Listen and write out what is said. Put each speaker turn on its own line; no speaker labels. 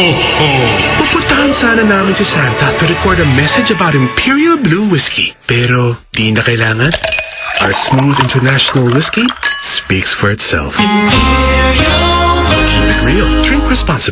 ho, ho.
Pupuntahan sana namin si Santa to record a message about Imperial Blue Whiskey. Pero di na kailangan. Our smooth international whiskey speaks for itself. Imperial. Keep it real. Drink responsibly.